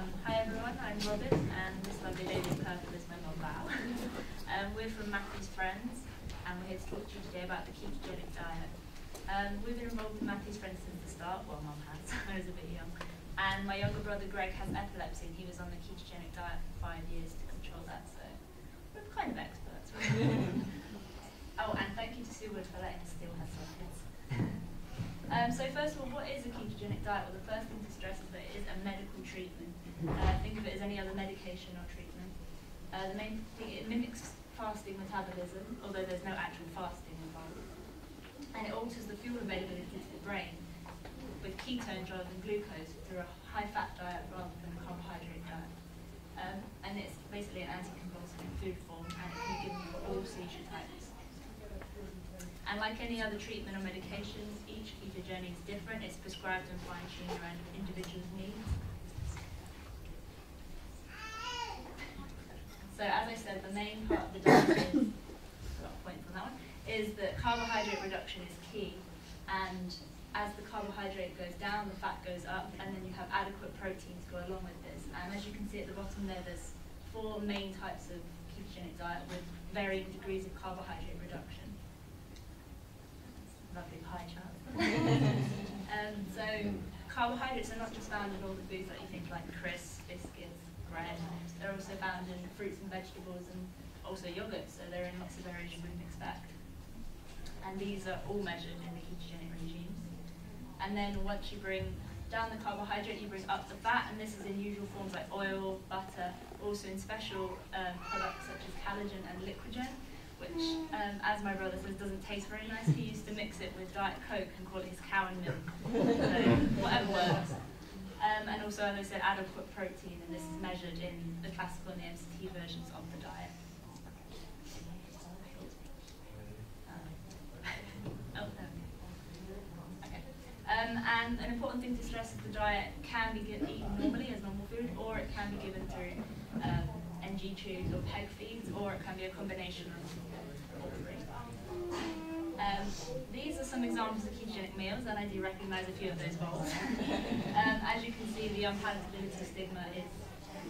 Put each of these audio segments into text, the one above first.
Um, hi everyone, I'm Robyn, and this lovely lady in purple is my mum Val. um, we're from Matthew's Friends, and we're here to talk to you today about the ketogenic diet. Um, we've been involved with Matthew's Friends since the start, well mum has, I was a bit young. And my younger brother Greg has epilepsy, and he was on the ketogenic diet for five years to control that, so we're kind of experts. oh, and thank you to Sue Wood for letting us steal her sockets. Um, so first of all, what is a ketogenic diet? Well, the first thing to stress is that it is a medical treatment. Uh, think of it as any other medication or treatment. Uh, the main thing, it mimics fasting metabolism, although there's no actual fasting involved. And it alters the fuel availability to the brain with ketones rather than glucose through a high-fat diet rather than a carbohydrate diet. Um, and it's basically an anticonvulsant food form, and it can be given for all seizure types. And like any other treatment or medications, each ketogenic is different. It's prescribed and fine-tuned around individual's needs. So as I said, the main part of the diet is, points on that one, is that carbohydrate reduction is key. And as the carbohydrate goes down, the fat goes up, and then you have adequate protein to go along with this. And as you can see at the bottom there, there's four main types of ketogenic diet with varying degrees of carbohydrate reduction lovely pie chart. um, so carbohydrates are not just found in all the foods that you think like crisps, biscuits, bread. They're also found in fruits and vegetables and also yogurt, so they're in lots of areas you wouldn't expect. And these are all measured in the ketogenic regime. And then once you bring down the carbohydrate, you bring up the fat, and this is in usual forms like oil, butter, also in special um, products such as Calogen and liquigen which, um, as my brother says, doesn't taste very nice. He used to mix it with Diet Coke and call it his cow and milk. So, whatever works. Um, and also, as I said, adequate protein, and this is measured in the classical and the MCT versions of the diet. Oh, um, and an important thing to stress is the diet can be eaten normally as normal food, or it can be given through um, NG tubes or PEG feeds, or it can be a combination of um, these are some examples of ketogenic meals, and I do recognise a few of those bowls. um, as you can see, the unpalatability stigma is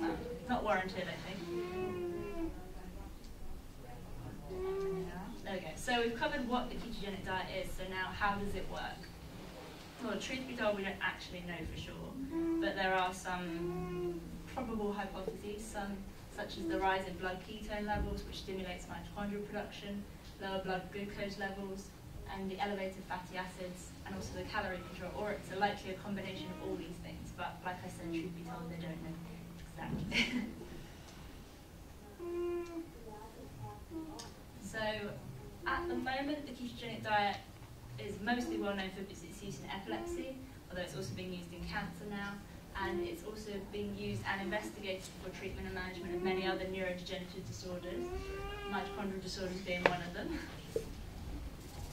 well, not warranted, I think. There we go. So we've covered what the ketogenic diet is, so now how does it work? Well, truth be told, we don't actually know for sure, but there are some probable hypotheses, some such as the rise in blood ketone levels, which stimulates mitochondrial production, lower blood glucose levels, and the elevated fatty acids, and also the calorie control, or it's likely a combination of all these things. But like I said, truth be told, they don't know exactly. so at the moment, the ketogenic diet is mostly well known for its use in epilepsy, although it's also being used in cancer now and it's also being used and investigated for treatment and management of many other neurodegenerative disorders, mitochondrial disorders being one of them.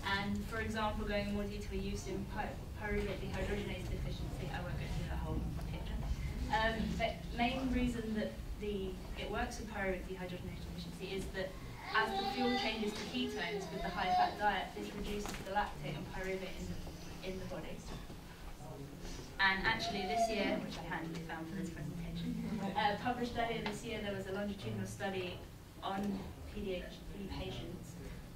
And for example, going more detail, use in pyruvate dehydrogenase deficiency, I won't go through the whole picture. Um, the main reason that the it works with pyruvate dehydrogenase deficiency is that as the fuel changes to ketones with the high fat diet, this reduces the lactate and pyruvate in the, in the body. And actually this year, which I handily found for this presentation, uh, published earlier this year, there was a longitudinal study on PDHD patients.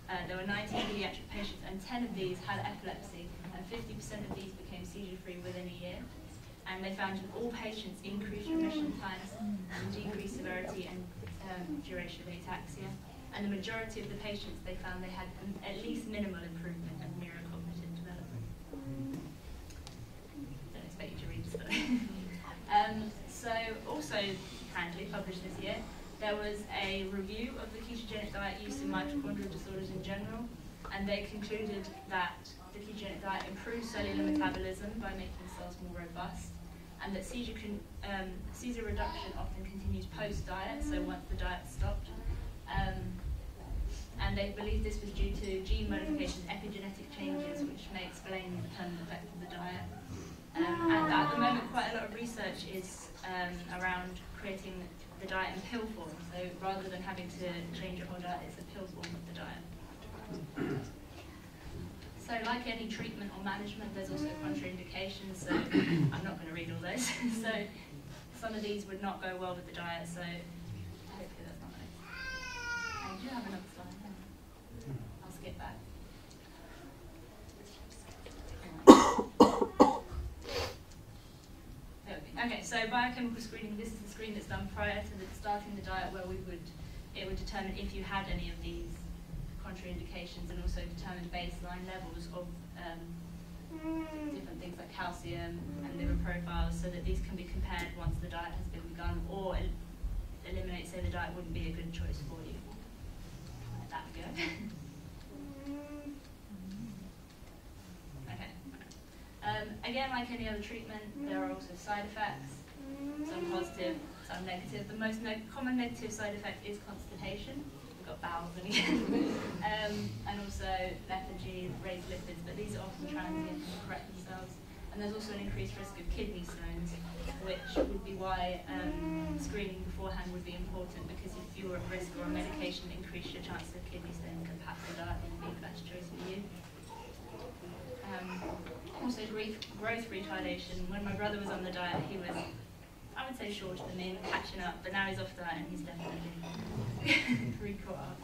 Uh, there were 19 pediatric patients and 10 of these had epilepsy and 50% of these became seizure-free within a year. And they found in all patients increased remission times and decreased severity and um, duration of ataxia. And the majority of the patients, they found they had at least minimal improvement of neurocognitive development Don't expect you to read this, um, so also kindly published this year, there was a review of the ketogenic diet used in mitochondrial disorders in general, and they concluded that the ketogenic diet improves cellular metabolism by making cells more robust, and that seizure, con um, seizure reduction often continues post-diet, so once the diet stopped. Um, and they believe this was due to gene modifications, epigenetic changes, which may explain the permanent effect of the diet. Um, and at the moment, quite a lot of research is um, around creating the diet in pill form. So rather than having to change your whole diet, it's a pill form of the diet. So like any treatment or management, there's also contraindications. So I'm not going to read all those. so some of these would not go well with the diet, so hopefully that's not nice. I do have another Okay, so biochemical screening, this is the screen that's done prior to the, starting the diet where we would, it would determine if you had any of these contraindications and also determine baseline levels of um, different things like calcium and liver profiles so that these can be compared once the diet has been begun or el eliminate, say the diet wouldn't be a good choice for you. That go. okay. Um, again, like any other treatment, there are also side effects, some positive, some negative. The most common negative side effect is constipation We've got bowels again. um, and also lethargy, raised lipids, but these are often transient and correct themselves. And there's also an increased risk of kidney stones, which would be why um, screening beforehand would be important because if you're at risk or on medication, increase your chance of kidney then perhaps the diet the best choice for you. Um, also, growth retardation. When my brother was on the diet, he was I would say shorter than me, catching up, but now he's off that and he's definitely re-caught up.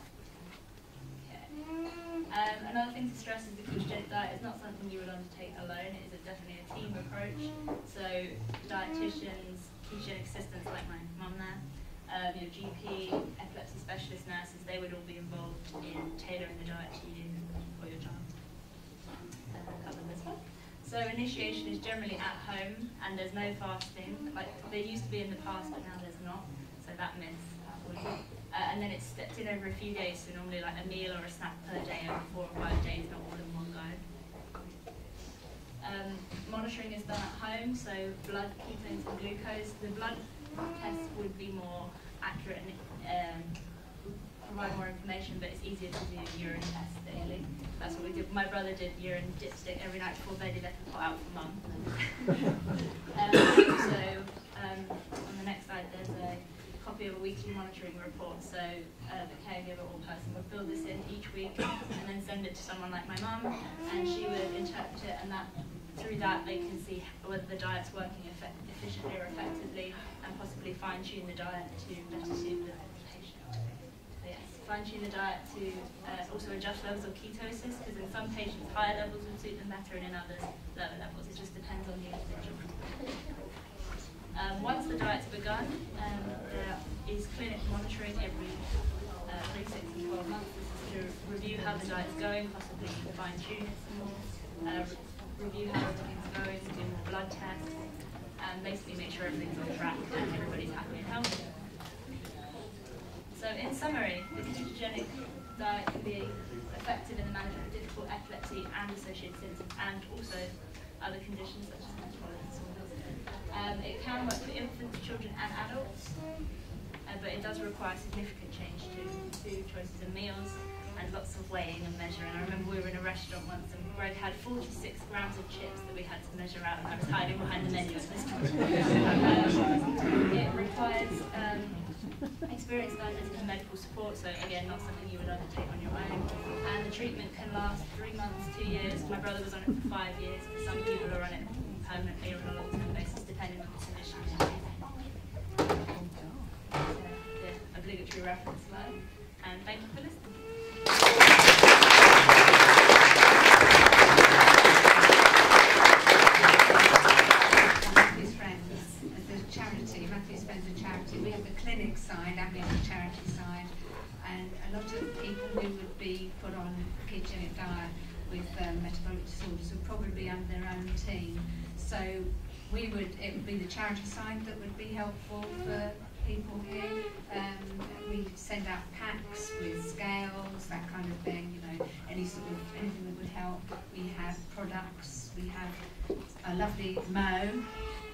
Okay. Um, another thing to stress is the ketogenic diet is not something you would undertake alone, it is a, definitely a team approach. So dietitians, ketogenic assistants like my mum there, um, your GP, epilepsy specialist nurses, they would all be involved in tailoring the diet to you or your child. Uh, this one. So initiation is generally at home and there's no fasting. Like there used to be in the past, but now there's not. So that myth. Uh, and then it's stepped in over a few days, so normally like a meal or a snack per day over four or five days, not all in one go. Um, monitoring is done at home, so blood ketones and glucose. The blood test would be more accurate and um, provide more information, but it's easier to do urine tests daily. That's what we did. My brother did urine dipstick every night before bed. He left the pot out for mum. um, so um, on the next slide, there's a copy of a weekly monitoring report. So uh, the caregiver or person would fill this in each week and then send it to someone like my mum, and she would interpret it, and that through that they can see whether the diet's working efficiently or effectively, and possibly fine tune the diet to better suit the fine-tune the diet to uh, also adjust levels of ketosis, because in some patients higher levels would suit them better, and in others lower levels. It just depends on the individual. Um, once the diet's begun, um, there is clinic monitoring every uh, 3, 6 and 12 months. This is to review how the diet's going, possibly fine-tune it some more, uh, review how everything's going, do blood tests, and basically make sure everything's on track and everybody's happy and healthy. So in summary, the ketogenic diet can be effective in the management of difficult epilepsy and associated symptoms and also other conditions such as metabolic disorders. Um, it can work for infants, children and adults, uh, but it does require significant change to food choices and meals and lots of weighing and measuring. I remember we were in a restaurant once and Greg had 46 grams of chips that we had to measure out and I was hiding behind the menu at this point. um, it requires um, experienced dietitian and medical support, so again, not something you would undertake on your own. And the treatment can last three months, two years. My brother was on it for five years. Some people are on it permanently or on a long-term basis, depending on the condition. So, the obligatory reference slide. And thank you for listening. So we would, it would be charity side that would be helpful for people here. Um, we send out packs with scales, that kind of thing, you know, any sort of, anything that would help. We have products, we have a lovely Mo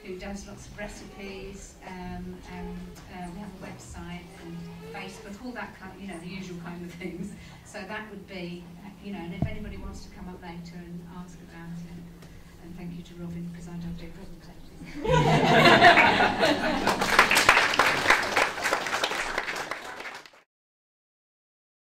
who does lots of recipes, um, and uh, we have a website and Facebook, all that kind, of you know, the usual kind of things. So that would be, you know, and if anybody wants to come up later and ask about it, and thank you to Robyn because I don't do presentations. Thank you.